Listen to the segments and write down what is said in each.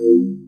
Hey,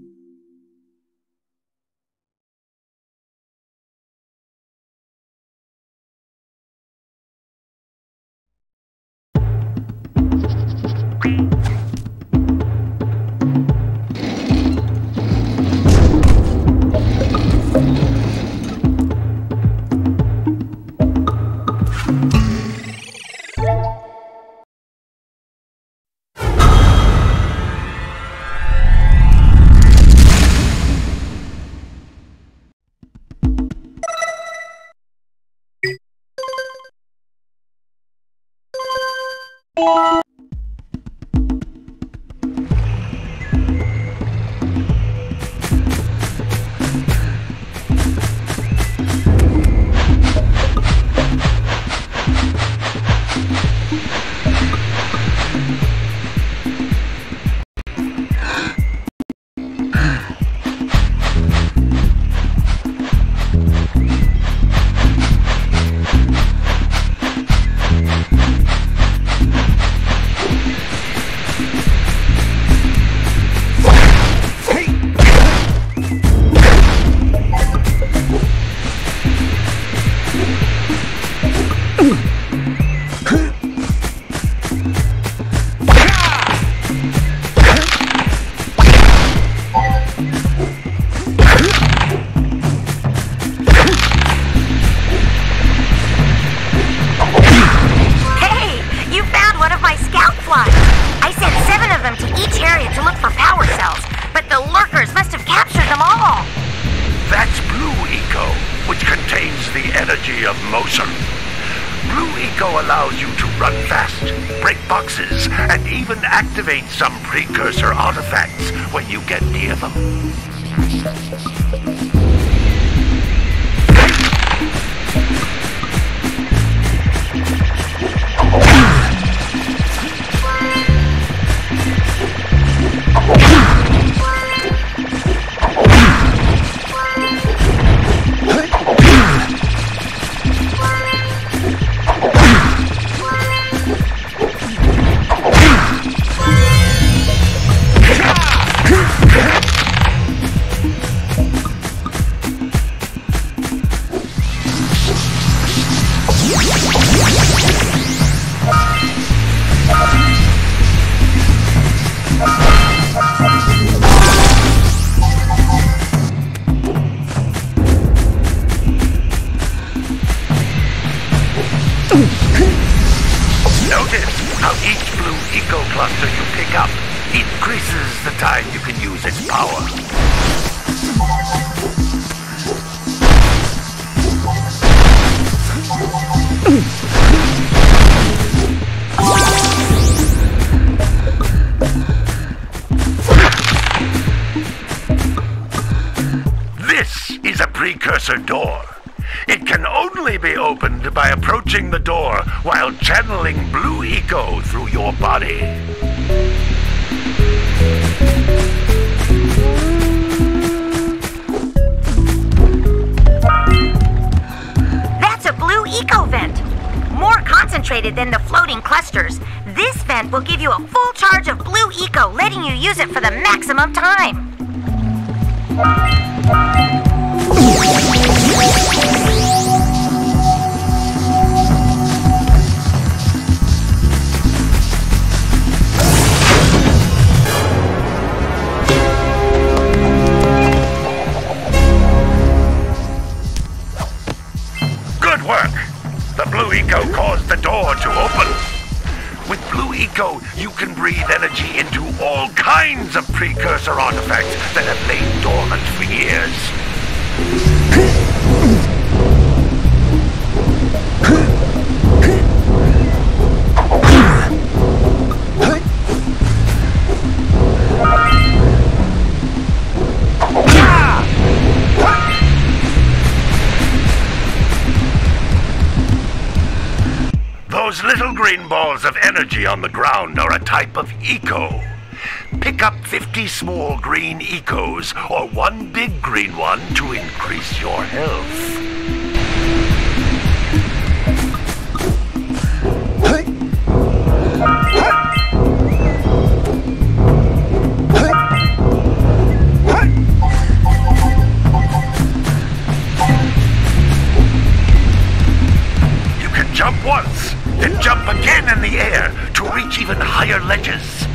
of motion. Blue Eco allows you to run fast, break boxes, and even activate some precursor artifacts when you get near them. Notice how each Blue Eco cluster you pick up increases the time you can use its power. This is a precursor door. It can only be opened by approaching the door while channeling Blue Eco through your body. Concentrated than the floating clusters. This vent will give you a full charge of blue eco, letting you use it for the maximum time. Door to open. With Blue Eco, you can breathe energy into all kinds of precursor artifacts that have lain dormant for years. Green balls of energy on the ground are a type of eco. Pick up 50 small green ecos or one big green one to increase your health. jump once then jump again in the air to reach even higher ledges.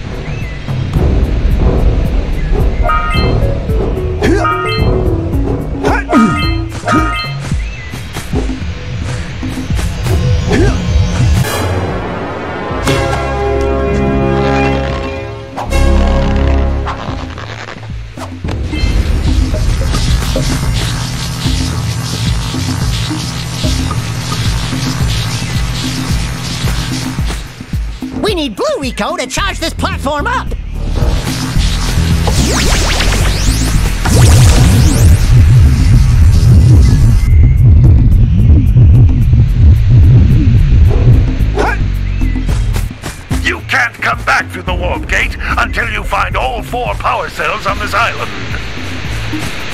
Need Blue Eco to charge this platform up! You can't come back through the warp gate until you find all four power cells on this island.